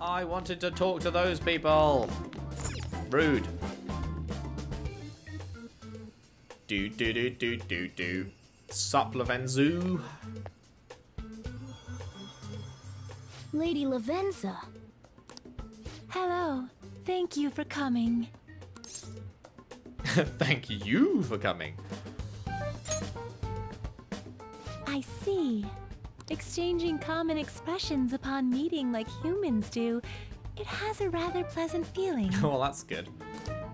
I wanted to talk to those people. Rude. Do do do do do do. Sup, Lavenzu? Lady Lavenza. Hello. Thank you for coming. Thank you for coming. I see. Exchanging common expressions upon meeting like humans do, it has a rather pleasant feeling. well, that's good.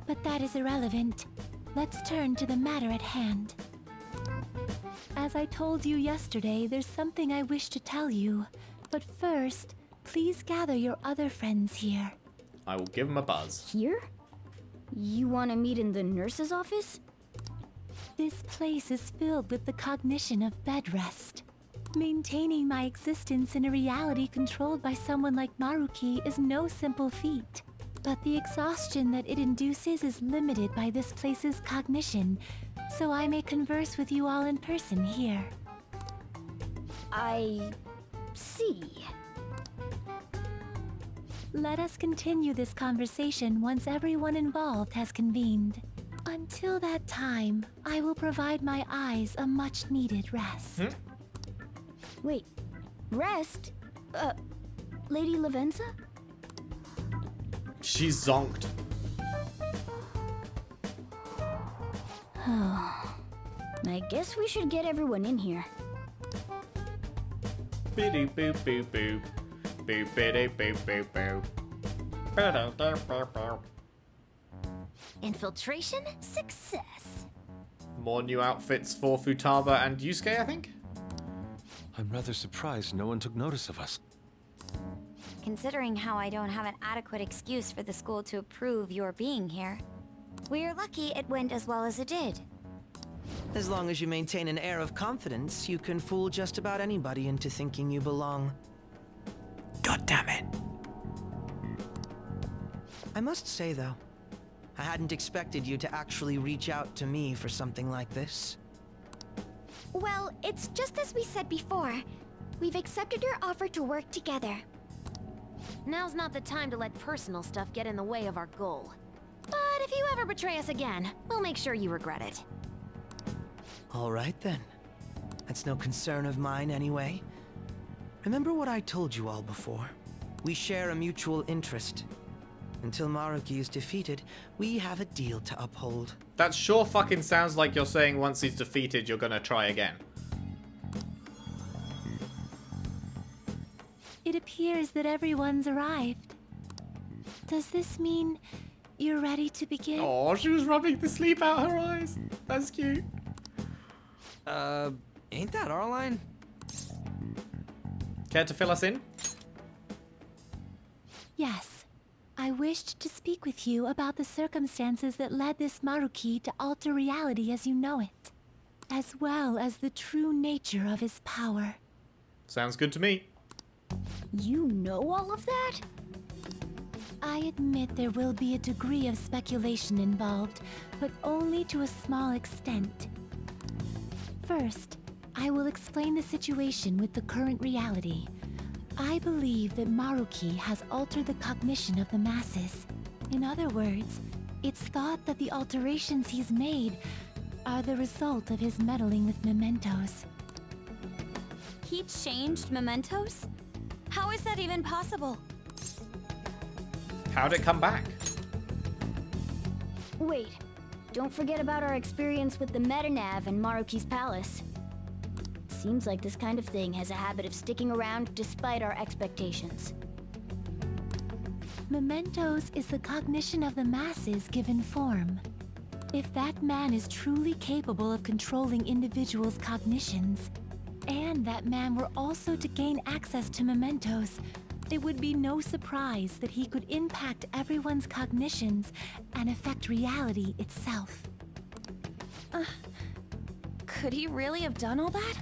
But that is irrelevant. Let's turn to the matter at hand. As I told you yesterday, there's something I wish to tell you. But first, please gather your other friends here. I will give them a buzz. Here? You want to meet in the nurse's office? This place is filled with the cognition of bed rest. Maintaining my existence in a reality controlled by someone like Maruki is no simple feat. But the exhaustion that it induces is limited by this place's cognition, so I may converse with you all in person here. I see. Let us continue this conversation once everyone involved has convened. Until that time, I will provide my eyes a much needed rest. Hmm? Wait, rest? Uh, Lady Lavenza? She's zonked. I guess we should get everyone in here. Biddy boo boo boo. Boo biddy boo boo boo. Ba-da-da-ba-ba. Infiltration success. More new outfits for Futaba and Yusuke, I think? I'm rather surprised no one took notice of us. Considering how I don't have an adequate excuse for the school to approve your being here. We're lucky it went as well as it did. As long as you maintain an air of confidence, you can fool just about anybody into thinking you belong. God damn it. I must say, though, I hadn't expected you to actually reach out to me for something like this. Well, it's just as we said before. We've accepted your offer to work together. Now's not the time to let personal stuff get in the way of our goal. But if you ever betray us again, we'll make sure you regret it. All right, then. That's no concern of mine, anyway. Remember what I told you all before? We share a mutual interest. Until Maruki is defeated, we have a deal to uphold. That sure fucking sounds like you're saying once he's defeated, you're gonna try again. It appears that everyone's arrived. Does this mean you're ready to begin? Oh, she was rubbing the sleep out her eyes. That's cute. Uh, ain't that our line? Care to fill us in? Yes. I wished to speak with you about the circumstances that led this Maruki to alter reality as you know it, as well as the true nature of his power. Sounds good to me. You know all of that? I admit there will be a degree of speculation involved, but only to a small extent. First, I will explain the situation with the current reality. I believe that Maruki has altered the cognition of the masses. In other words, it's thought that the alterations he's made are the result of his meddling with mementos. He changed mementos? How is that even possible? How'd it come back? Wait, don't forget about our experience with the Metanav and Maruki's palace. Seems like this kind of thing has a habit of sticking around despite our expectations. Mementos is the cognition of the masses given form. If that man is truly capable of controlling individuals' cognitions, and that man were also to gain access to mementos, it would be no surprise that he could impact everyone's cognitions and affect reality itself. Could he really have done all that?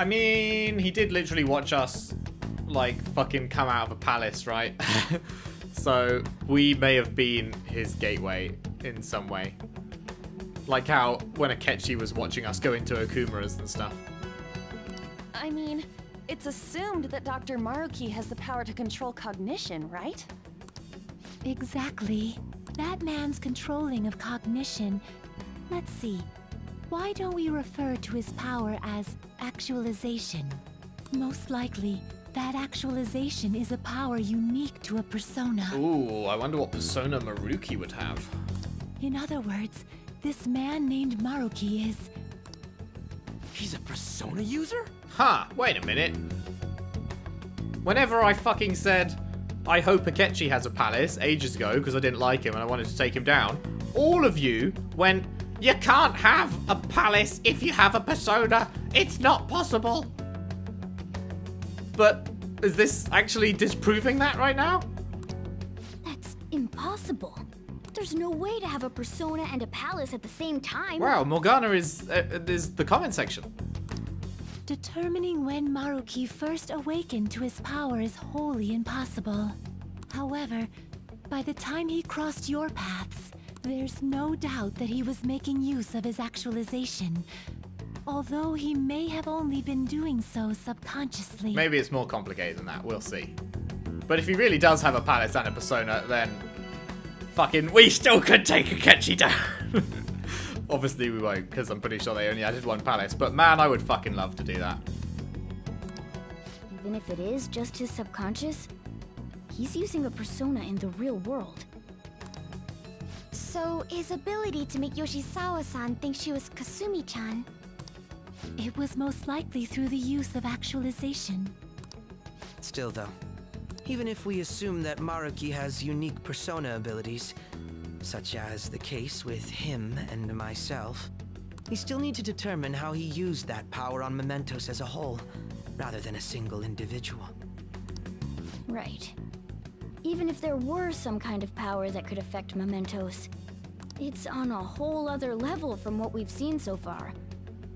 I mean, he did literally watch us, like, fucking come out of a palace, right? so, we may have been his gateway in some way. Like how when Akechi was watching us go into Okumura's and stuff. I mean, It's assumed that Dr. Maruki has the power to control cognition, right? Exactly. That man's controlling of cognition. Let's see. Why don't we refer to his power as actualization? Most likely, that actualization is a power unique to a persona. Ooh, I wonder what persona Maruki would have. In other words, this man named Maruki is... He's a persona user? Huh, wait a minute. Whenever I fucking said, I hope Akechi has a palace ages ago because I didn't like him and I wanted to take him down, all of you went, you can't have a palace if you have a persona. It's not possible. But is this actually disproving that right now? That's impossible. There's no way to have a persona and a palace at the same time. Wow, Morgana is uh, is the comment section. Determining when Maruki first awakened to his power is wholly impossible. However, by the time he crossed your paths, there's no doubt that he was making use of his actualization. Although he may have only been doing so subconsciously. Maybe it's more complicated than that. We'll see. But if he really does have a palace and a persona, then fucking we still could take Akechi down. Obviously we won't, because I'm pretty sure they only added one palace. But man, I would fucking love to do that. Even if it is just his subconscious, he's using a persona in the real world. So, his ability to make Yoshizawa-san think she was Kasumi-chan. It was most likely through the use of actualization. Still though, even if we assume that Maruki has unique persona abilities, such as the case with him and myself, we still need to determine how he used that power on Mementos as a whole, rather than a single individual. Right. Even if there were some kind of power that could affect mementos, it's on a whole other level from what we've seen so far.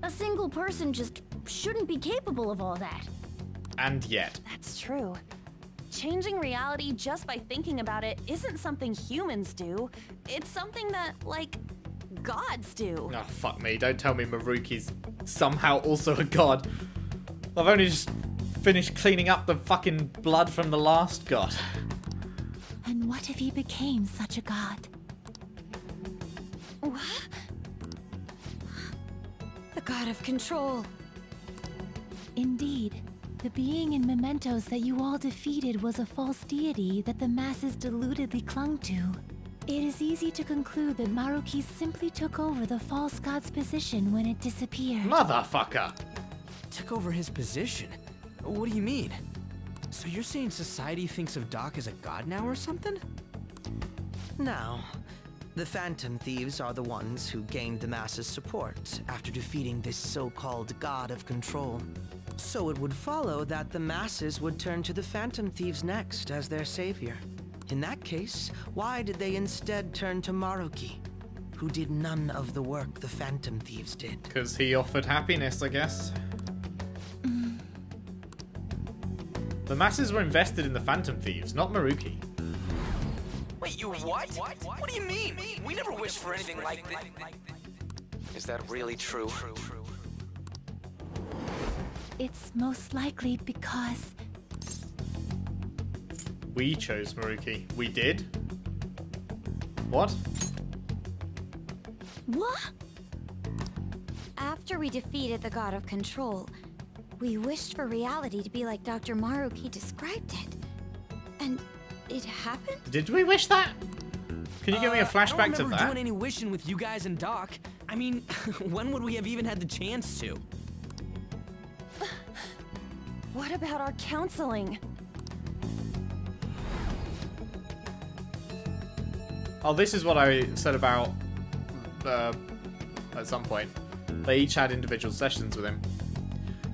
A single person just shouldn't be capable of all that. And yet. That's true. Changing reality just by thinking about it isn't something humans do. It's something that, like, gods do. Oh, fuck me. Don't tell me Maruki's somehow also a god. I've only just finished cleaning up the fucking blood from the last god. And what if he became such a god? What? The god of control. Indeed. The being in Mementos that you all defeated was a false deity that the masses deludedly clung to. It is easy to conclude that Maruki simply took over the false god's position when it disappeared. Motherfucker! Took over his position? What do you mean? So you're saying society thinks of Doc as a god now or something? Now, the Phantom Thieves are the ones who gained the masses' support after defeating this so-called god of control. So it would follow that the masses would turn to the Phantom Thieves next as their savior. In that case, why did they instead turn to Maruki, who did none of the work the Phantom Thieves did? Because he offered happiness, I guess. The masses were invested in the Phantom Thieves, not Maruki. Wait, you what? What do you mean? We never wished for anything like this. Is that really true? It's most likely because We chose Maruki. We did? What? What? After we defeated the god of control, we wished for reality to be like Dr. Maruki described it. And it happened? Did we wish that? Can you give me a Uh, flashback I to don't remember doing any wishing with you guys and Doc. I mean, when would we have even had the chance to? What about our counseling? Oh, this is what I said about uh, at some point. They each had individual sessions with him.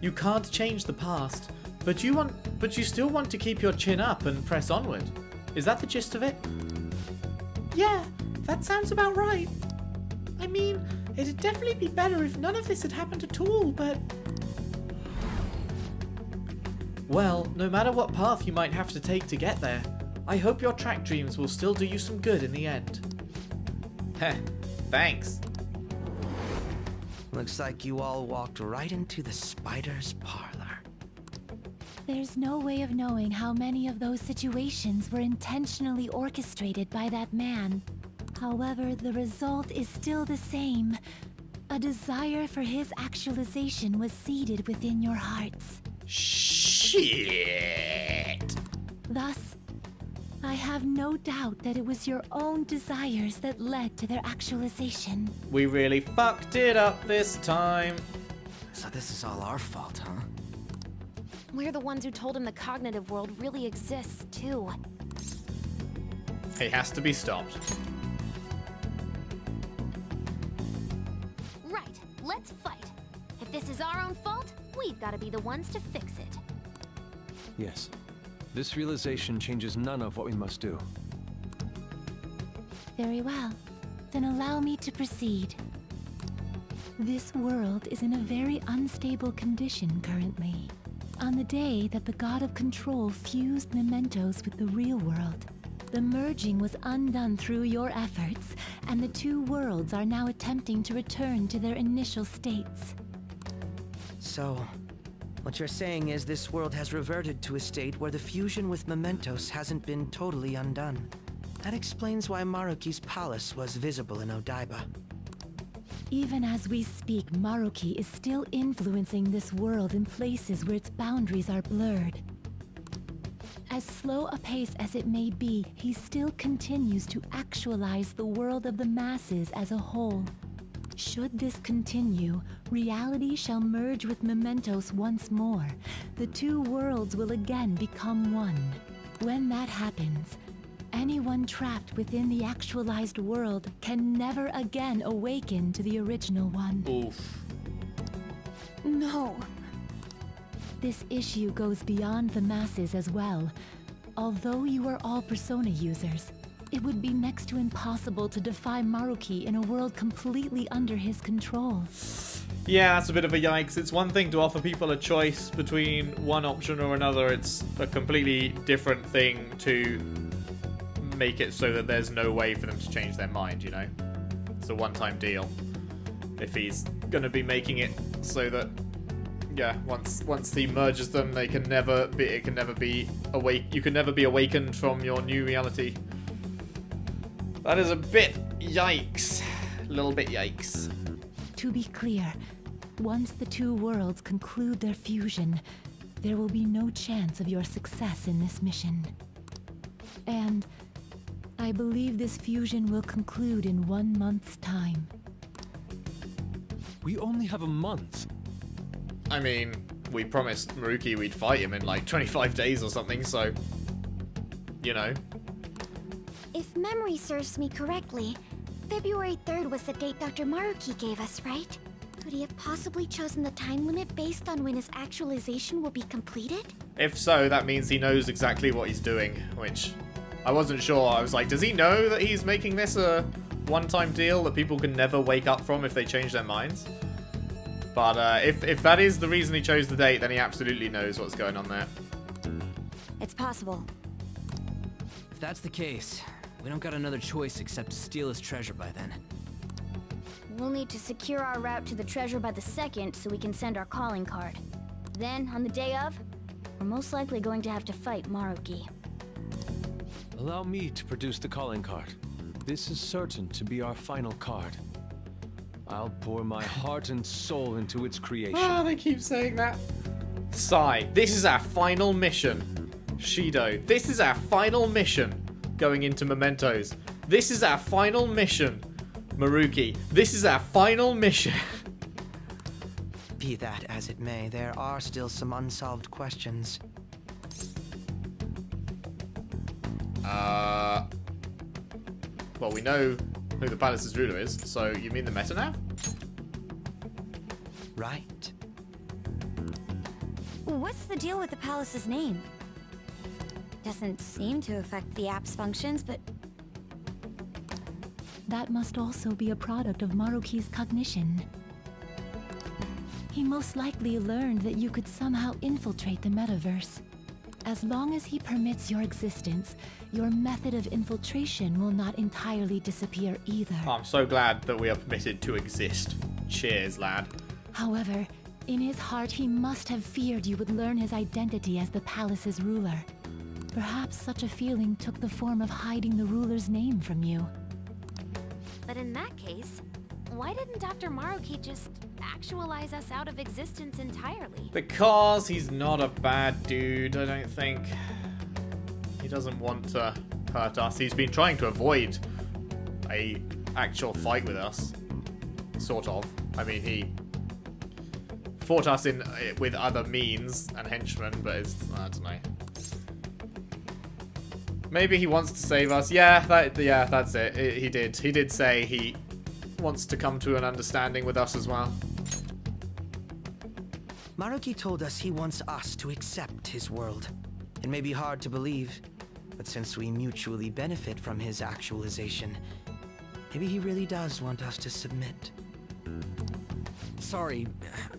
You can't change the past, but you want, but you still want to keep your chin up and press onward. Is that the gist of it? Yeah, that sounds about right. I mean, it'd definitely be better if none of this had happened at all, but. Well, no matter what path you might have to take to get there, I hope your track dreams will still do you some good in the end. Heh, thanks. Looks like you all walked right into the spider's parlor. There's no way of knowing how many of those situations were intentionally orchestrated by that man. However, the result is still the same. A desire for his actualization was seeded within your hearts. Shit. Thus, I have no doubt that it was your own desires that led to their actualization. We really fucked it up this time. So this is all our fault, huh? We're the ones who told him the cognitive world really exists, too. He has to be stopped. Right, let's fight. If this is our own fault, we've got to be the ones to fix it. Yes. This realization changes none of what we must do. Very well. Then allow me to proceed. This world is in a very unstable condition currently. On the day that the God of Control fused mementos with the real world, the merging was undone through your efforts, and the two worlds are now attempting to return to their initial states. So, what you're saying is this world has reverted to a state where the fusion with mementos hasn't been totally undone. That explains why Maruki's palace was visible in Odaiba. Even as we speak, Maruki is still influencing this world in places where its boundaries are blurred. As slow a pace as it may be, he still continues to actualize the world of the masses as a whole. Should this continue, reality shall merge with mementos once more. The two worlds will again become one. When that happens, anyone trapped within the actualized world can never again awaken to the original one. Oof. No. This issue goes beyond the masses as well. Although you are all Persona users, it would be next to impossible to defy Maruki in a world completely under his control. Yeah, that's a bit of a yikes. It's one thing to offer people a choice between one option or another. It's a completely different thing to make it so that there's no way for them to change their mind, you know? It's a one-time deal. If he's going to be making it so that yeah, once once he merges them, they can never be it can never be awake you can never be awakened from your new reality. That is a bit yikes. A little bit yikes. To be clear, once the two worlds conclude their fusion, there will be no chance of your success in this mission. And I believe this fusion will conclude in one month's time. We only have a month. I mean, we promised Maruki we'd fight him in like 25 days or something, so you know. If memory serves me correctly, February 3rd was the date Dr. Maruki gave us, right? Could he have possibly chosen the time limit based on when his actualization will be completed? If so, that means he knows exactly what he's doing, which I wasn't sure. I was like, does he know that he's making this a one-time deal that people can never wake up from if they change their minds? But uh, if, if that is the reason he chose the date, then he absolutely knows what's going on there. It's possible. If that's the case, we don't got another choice except to steal his treasure by then. We'll need to secure our route to the treasure by the second so we can send our calling card. Then, on the day of, we're most likely going to have to fight Maruki. Allow me to produce the calling card. This is certain to be our final card. I'll pour my heart and soul into its creation. Ah, they keep saying that. Sigh, this is our final mission. Shido, this is our final mission. Going into Mementos. This is our final mission. Maruki, this is our final mission. Be that as it may, there are still some unsolved questions. Uh, well, we know who the palace's ruler is, so you mean the Metanav? Right. What's the deal with the palace's name? Doesn't seem to affect the app's functions, but That must also be a product of Maruki's cognition. He most likely learned that you could somehow infiltrate the metaverse. As long as he permits your existence, your method of infiltration will not entirely disappear either. Oh, I'm so glad that we are permitted to exist. Cheers, lad. However, In his heart, he must have feared you would learn his identity as the palace's ruler. Perhaps such a feeling took the form of hiding the ruler's name from you. But in that case, why didn't Dr. Maruki just actualize us out of existence entirely? Because he's not a bad dude, I don't think. He doesn't want to hurt us. He's been trying to avoid a actual fight with us. Sort of. I mean, he fought us in eh, with other means and henchmen, but it's, I don't know. Maybe he wants to save us. Yeah, that yeah, that's it. He did. He did say he wants to come to an understanding with us as well. Maruki told us he wants us to accept his world. It may be hard to believe, but since we mutually benefit from his actualization, maybe he really does want us to submit. Sorry,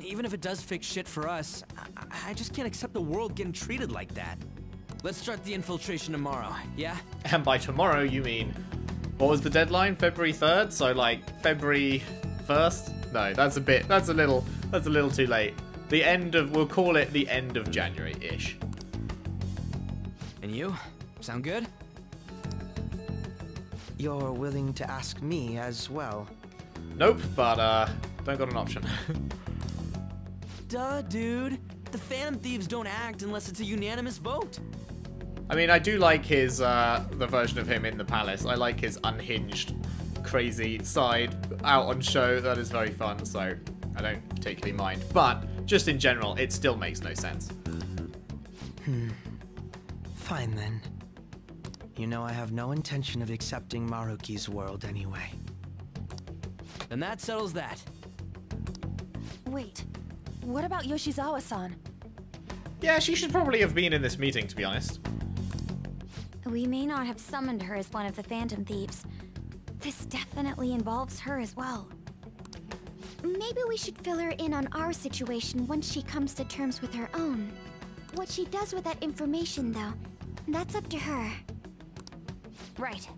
even if it does fix shit for us, I, I just can't accept the world getting treated like that. Let's start the infiltration tomorrow, yeah? And by tomorrow, you mean... What was the deadline? February 3rd? So, like, February 1st? No, that's a bit... That's a little... That's a little too late. The end of... We'll call it the end of January-ish. And you? Sound good? You're willing to ask me as well? Nope, but, uh... Don't got an option. Duh, dude. The Phantom Thieves don't act unless it's a unanimous vote. I mean, I do like his, uh, the version of him in the palace. I like his unhinged, crazy side out on show. That is very fun, so I don't particularly mind. But, just in general, it still makes no sense. Hmm. Fine then. You know I have no intention of accepting Maruki's world anyway. Then that settles that. Wait, what about Yoshizawa-san? Yeah, she should probably have been in this meeting, to be honest. We may not have summoned her as one of the Phantom Thieves. This definitely involves her as well. Maybe we should fill her in on our situation once she comes to terms with her own. What she does with that information, though, that's up to her. Right.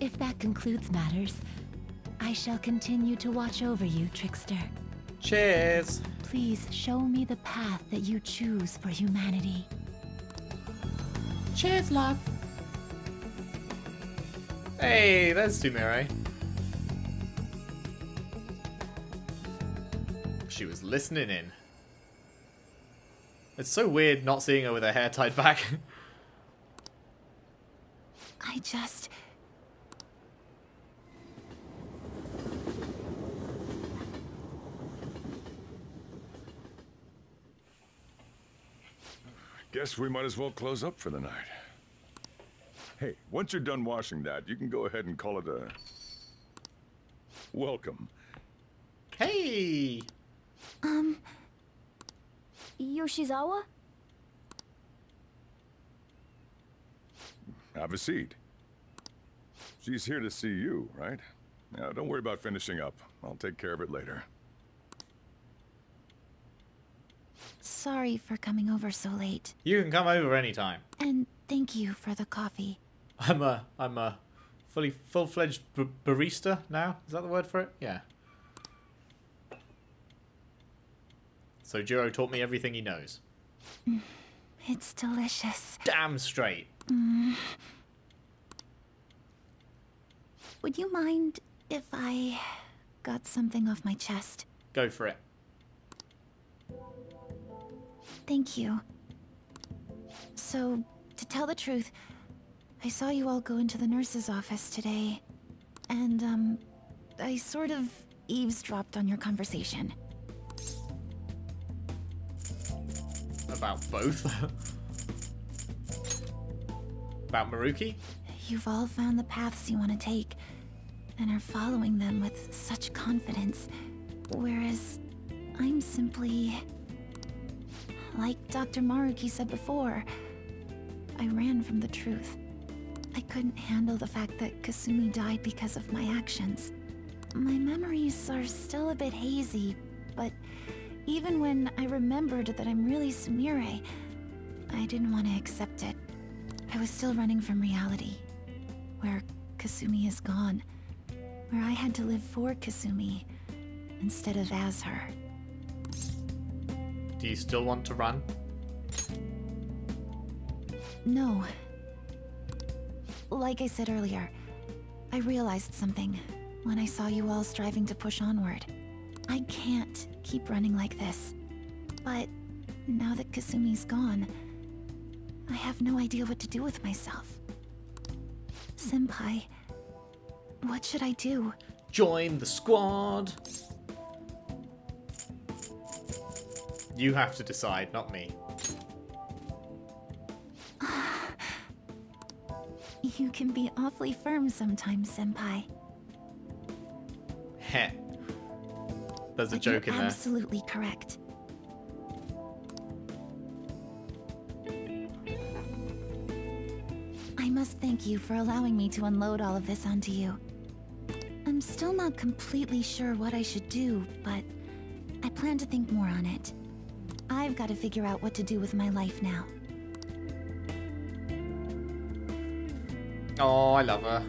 If that concludes matters, I shall continue to watch over you, Trickster. Cheers! Please show me the path that you choose for humanity. Cheers, love. Hey, there's Sumire. She was listening in. It's so weird not seeing her with her hair tied back. I just... Guess we might as well close up for the night. Hey, once you're done washing that, you can go ahead and call it a... Welcome. Hey! Um... Yoshizawa? Have a seat. She's here to see you, right? Now, don't worry about finishing up. I'll take care of it later. Sorry for coming over so late. You can come over anytime. And thank you for the coffee. I'm a I'm a fully full-fledged barista now. Is that the word for it? Yeah. Sojiro taught me everything he knows. Mm, it's delicious. Damn straight. Mm. Would you mind if I got something off my chest? Go for it. Thank you. So, to tell the truth, I saw you all go into the nurse's office today, and, um, I sort of eavesdropped on your conversation. About both? About Maruki? You've all found the paths you want to take, and are following them with such confidence, whereas I'm simply... Like Dr. Maruki said before, I ran from the truth. I couldn't handle the fact that Kasumi died because of my actions. My memories are still a bit hazy, but even when I remembered that I'm really Sumire, I didn't want to accept it. I was still running from reality, where Kasumi is gone, where I had to live for Kasumi instead of as her. Do you still want to run? No. Like I said earlier, I realized something when I saw you all striving to push onward. I can't keep running like this. But now that Kasumi's gone, I have no idea what to do with myself. Senpai, what should I do? Join the squad. You have to decide, not me. You can be awfully firm sometimes, Senpai. Heh. There's a But joke in there. Absolutely correct. I must thank you for allowing me to unload all of this onto you. I'm still not completely sure what I should do, but I plan to think more on it. I've got to figure out what to do with my life now. Oh, I love her.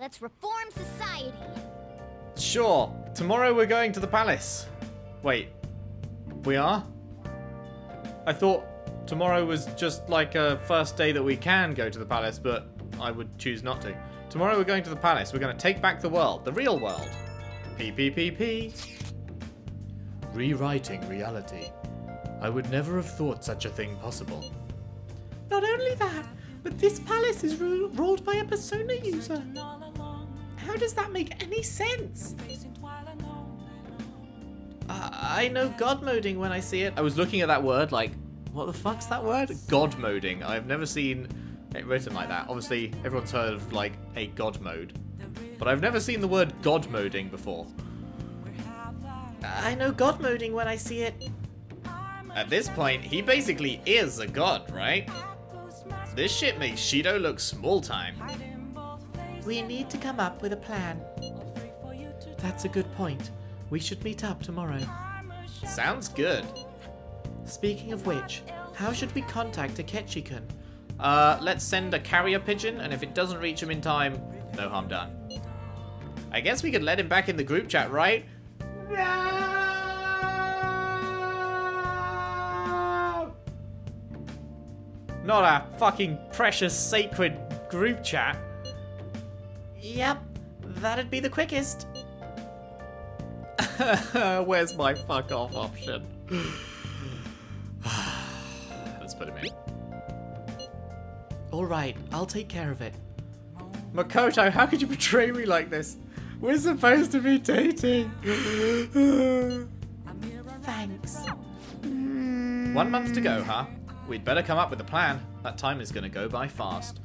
Let's reform society. Sure. Tomorrow we're going to the palace. Wait. We are? I thought tomorrow was just like a first day that we can go to the palace, but I would choose not to. Tomorrow we're going to the palace. We're going to take back the world. The real world. PPPP. Rewriting reality. I would never have thought such a thing possible. Not only that, but this palace is ru- ruled by a persona user. How does that make any sense? Uh, I know god moding when I see it. I was looking at that word like, what the fuck's that word? God moding. I've never seen it written like that. Obviously, everyone's heard of like a god mode, but I've never seen the word god moding before. I know god moding when I see it. At this point, he basically is a god, right? This shit makes Shido look small time. We need to come up with a plan. That's a good point. We should meet up tomorrow. Sounds good. Speaking of which, how should we contact Akechi-kun? Uh, let's send a carrier pigeon, and if it doesn't reach him in time, no harm done. I guess we could let him back in the group chat, right? No! Not a fucking precious sacred group chat. Yep, that'd be the quickest. Where's my fuck off option? Let's put him in. Alright, I'll take care of it. Makoto, how could you betray me like this? We're supposed to be dating. Thanks. One month to go, huh? We'd better come up with a plan. That time is going to go by fast.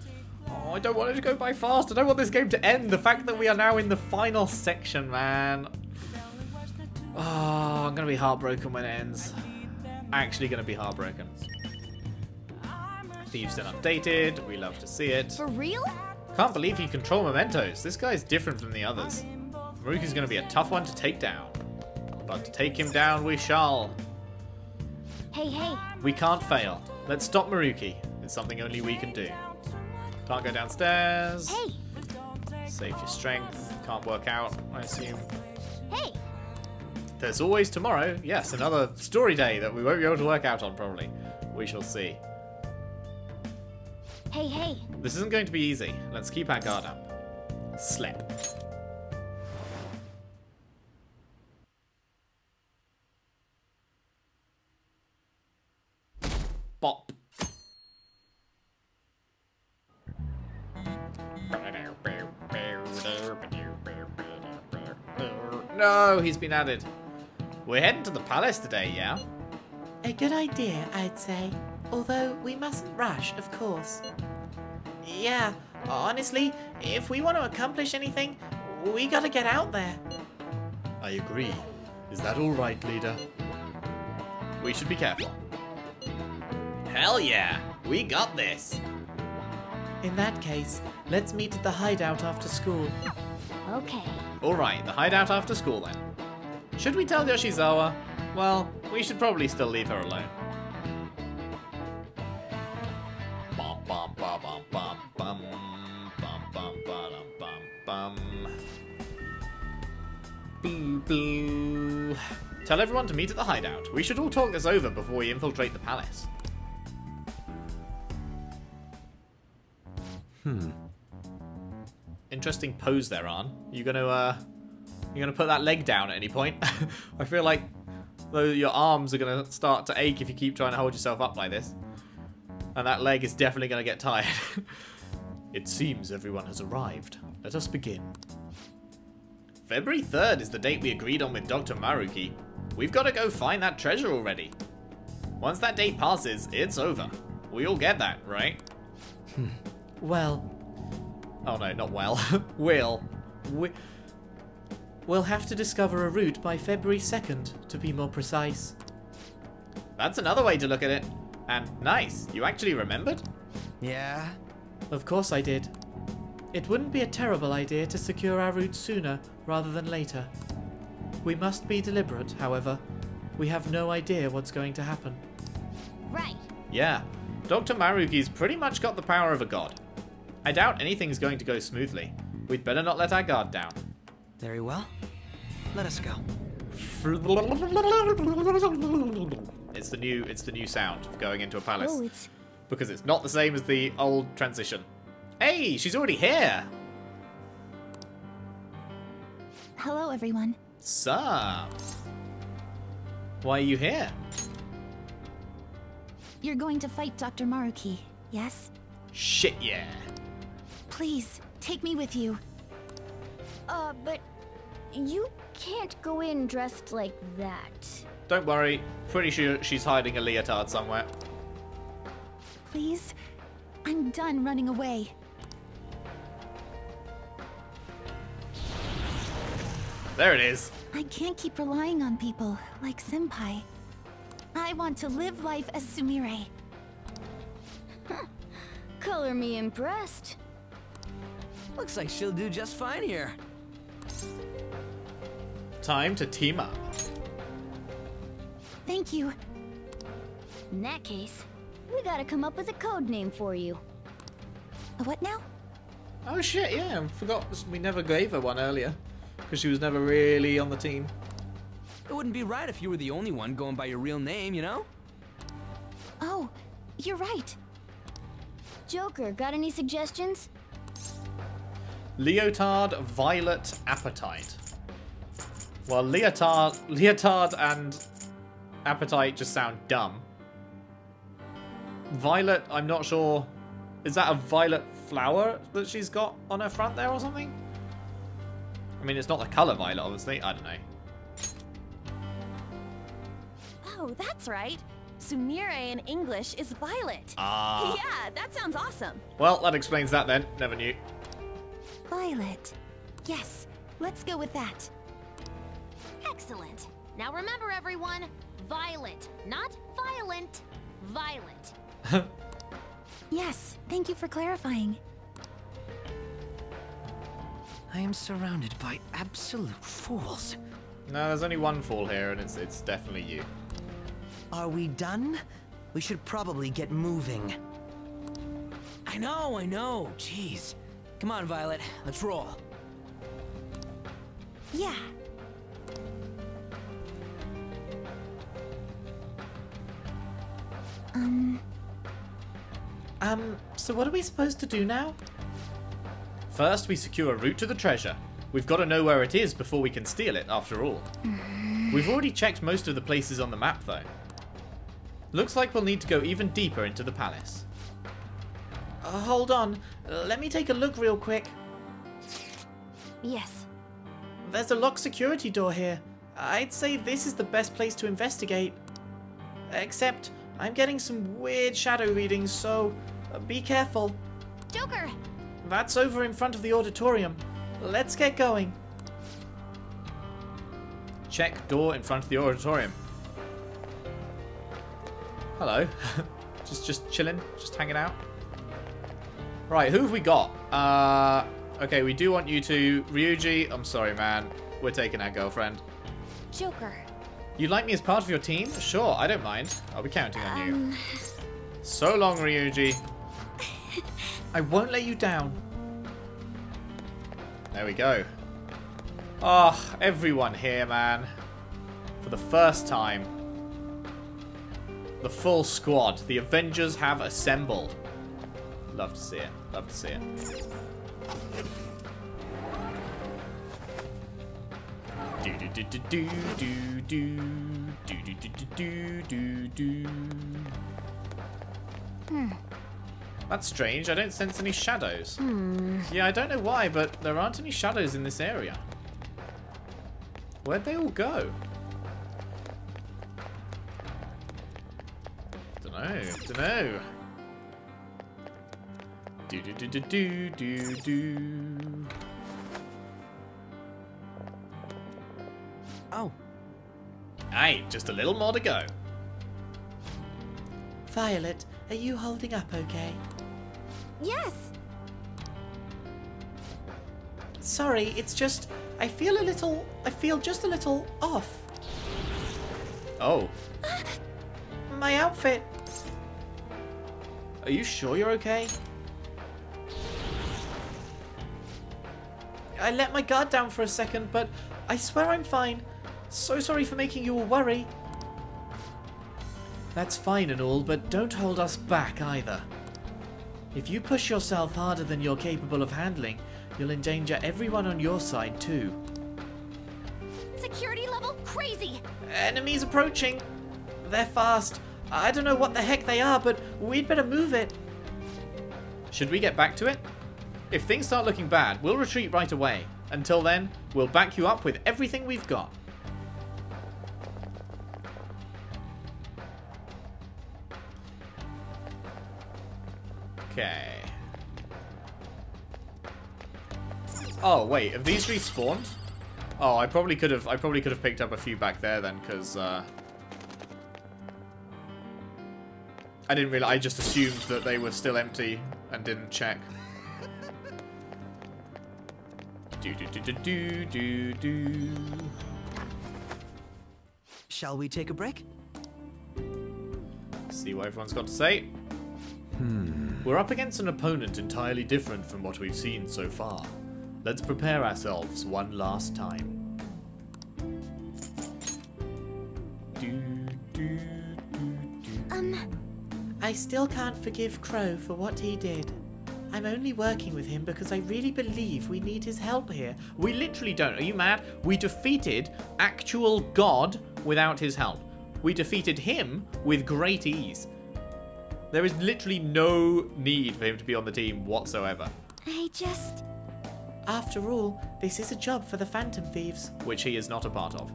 Oh, I don't want it to go by fast. I don't want this game to end. The fact that we are now in the final section, man. Oh, I'm going to be heartbroken when it ends. Actually going to be heartbroken. Thieves still updated. We love to see it. For real? Can't believe he control mementos. This guy's different from the others. Maruki's going to be a tough one to take down. But to take him down we shall. Hey, hey. We can't fail. Let's stop Maruki. It's something only we can do. Can't go downstairs. Hey. Save your strength. Can't work out, I assume. Hey. There's always tomorrow. Yes, another story day that we won't be able to work out on, probably. We shall see. Hey, hey. This isn't going to be easy. Let's keep our guard up. Slip. Bop. No, he's been added. We're heading to the palace today, yeah? A good idea, I'd say. Although we mustn't rush, of course. Yeah, honestly, if we want to accomplish anything, we gotta get out there. I agree. Is that alright, leader? We should be careful. Hell yeah! We got this! In that case, let's meet at the hideout after school. Okay. Alright, the hideout after school then. Should we tell Yoshizawa? Well, we should probably still leave her alone. Tell everyone to meet at the hideout. We should all talk this over before we infiltrate the palace. Hmm. Interesting pose there, Arn. You gonna uh you gonna put that leg down at any point? I feel like though your arms are gonna start to ache if you keep trying to hold yourself up like this. And that leg is definitely gonna get tired. it seems everyone has arrived. Let us begin. February 3rd is the date we agreed on with Dr. Maruki. We've got to go find that treasure already. Once that date passes, it's over. We all get that, right? Hmm. well. Oh no, not well. will. We we'll have to discover a route by February 2nd, to be more precise. That's another way to look at it. And nice, you actually remembered? Yeah? Of course I did. It wouldn't be a terrible idea to secure our route sooner rather than later. We must be deliberate, however. We have no idea what's going to happen. Right. Yeah, Dr. Maruki's pretty much got the power of a god. I doubt anything's going to go smoothly. We'd better not let our guard down. Very well. Let us go. It's the new it's the new sound of going into a palace. Oh, it's Because it's not the same as the old transition. Hey, she's already here! Hello, everyone. Sup? Why are you here? You're going to fight Dr. Maruki, yes? Shit yeah. Please, take me with you. uh, but you can't go in dressed like that. Don't worry, pretty sure she's hiding a leotard somewhere. Please? I'm done running away. There it is. I can't keep relying on people like Senpai. I want to live life as Sumire. Color me impressed. Looks like she'll do just fine here. Time to team up. Thank you. In that case, we gotta come up with a code name for you. A What now? Oh shit, yeah, I forgot we never gave her one earlier. Because she was never really on the team. It wouldn't be right if you were the only one going by your real name, you know? Oh, you're right. Joker, got any suggestions? Leotard Violet Appetite. Well, Leotard, Leotard and Appetite just sound dumb. Violet, I'm not sure. Is that a violet flower that she's got on her front there or something? I mean, it's not the colour violet, obviously. I don't know. Oh, that's right. Sumire in English is violet. Ah. Yeah, that sounds awesome. Well, that explains that then. Never knew. Violet. Yes, let's go with that. Excellent. Now remember, everyone, violet, not violent. Violet. Yes, thank you for clarifying. I am surrounded by absolute fools. No, there's only one fool here, and it's it's definitely you. Are we done? We should probably get moving. I know, I know. Jeez. Come on, Violet. Let's roll. Yeah. Um, Um, so what are we supposed to do now? First, we secure a route to the treasure. We've got to know where it is before we can steal it, after all. We've already checked most of the places on the map, though. Looks like we'll need to go even deeper into the palace. Uh, hold on. Let me take a look real quick. yes. There's a locked security door here. I'd say this is the best place to investigate. Except, I'm getting some weird shadow readings, so uh, be careful. Joker! That's over in front of the auditorium. Let's get going. Check door in front of the auditorium. Hello. just just chilling, just hanging out. Right, who have we got? Uh okay, we do want you to Ryuji, I'm sorry man. We're taking our girlfriend. Joker. You'd like me as part of your team? Sure, I don't mind. I'll be counting on you. Um, So long, Ryuji. I won't let you down. There we go. Oh, everyone here, man. For the first time. The full squad. The Avengers have assembled. Love to see it. Love to see it. Do do do do do do do do do do do do do. Hmm. That's strange. I don't sense any shadows. Hmm. Yeah, I don't know why, but there aren't any shadows in this area. Where'd they all go? Dunno, dunno. Do do do do do do do. Oh. Hey, just a little more to go. Violet, are you holding up okay? Yes. Sorry, it's just I feel a little I feel just a little off. Oh, My outfit. are you sure you're okay? I let my guard down for a second, but I swear I'm fine. So sorry for making you all worry. That's fine and all, but don't hold us back either. If you push yourself harder than you're capable of handling, you'll endanger everyone on your side too. Security level crazy! Enemies approaching. They're fast. I don't know what the heck they are, but we'd better move it. Should we get back to it? If things start looking bad, we'll retreat right away. Until then, we'll back you up with everything we've got. Oh wait, have these respawned? Oh, I probably could have. I probably could have picked up a few back there then, because uh, I didn't really. I just assumed that they were still empty and didn't check. Do do do do do do do. Shall we take a break? See what everyone's got to say. Hmm. We're up against an opponent entirely different from what we've seen so far. Let's prepare ourselves one last time. Do, do, Um, I still can't forgive Crow for what he did. I'm only working with him because I really believe we need his help here. We literally don't. Are you mad? We defeated actual God without his help. We defeated him with great ease. There is literally no need for him to be on the team whatsoever. I just... After all, this is a job for the Phantom Thieves. Which he is not a part of.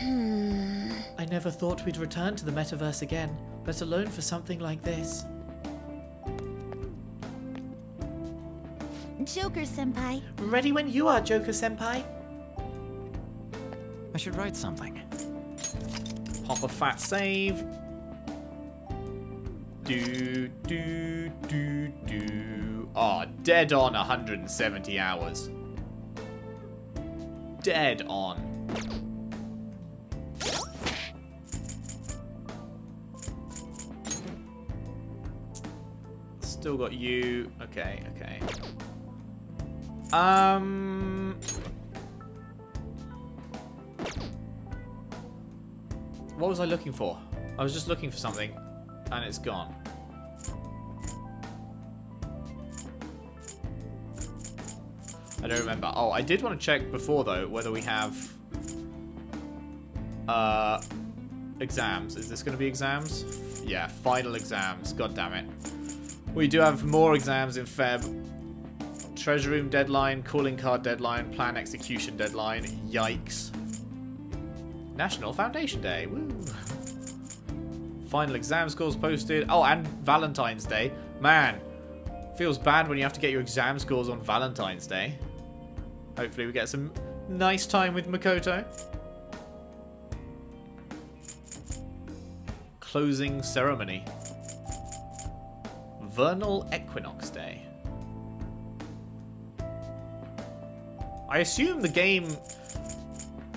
Hmm. I never thought we'd return to the metaverse again, let alone for something like this. Joker Senpai. Ready when you are, Joker Senpai. I should write something. Pop a fat save. Do, do, do, do. Oh, dead on 170 hours. Dead on. Still got you. Okay, okay. Um... What was I looking for? I was just looking for something, and it's gone. I don't remember. Oh, I did want to check before, though, whether we have... Uh, exams. Is this going to be exams? Yeah, final exams. God damn it. We do have more exams in Feb. Treasure room deadline, calling card deadline, plan execution deadline. Yikes. National Foundation Day. Woo. Final exam scores posted. Oh, and Valentine's Day. Man, feels bad when you have to get your exam scores on Valentine's Day. Hopefully we get some nice time with Makoto. Closing ceremony. Vernal Equinox Day. I assume the game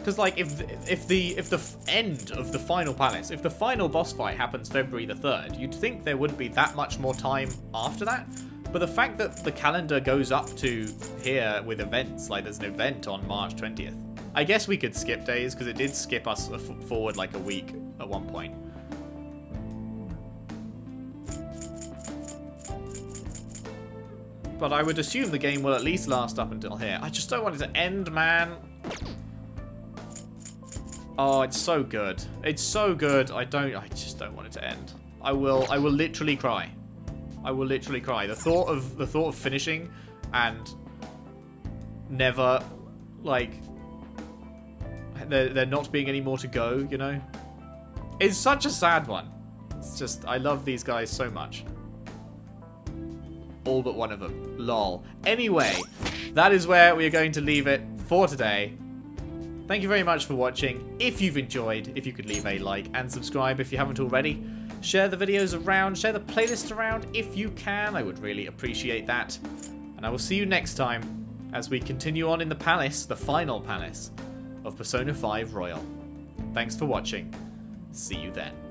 because like if if the if the end of the final palace, if the final boss fight happens February the third, you'd think there would be that much more time after that. But the fact that the calendar goes up to here with events, like there's an event on March 20th, I guess we could skip days, because it did skip us forward like a week at one point. But I would assume the game will at least last up until here. I just don't want it to end, man. Oh, it's so good. It's so good. I don't I just don't want it to end. I will I will literally cry. I will literally cry. The thought of the thought of finishing and never like there, there not being any more to go, you know? It's such a sad one. It's just I love these guys so much. All but one of them. Lol. Anyway, that is where we are going to leave it for today. Thank you very much for watching. If you've enjoyed, if you could leave a like and subscribe if you haven't already. Share the videos around, share the playlist around if you can. I would really appreciate that. And I will see you next time as we continue on in the palace, the final palace of Persona 5 Royal. Thanks for watching. See you then.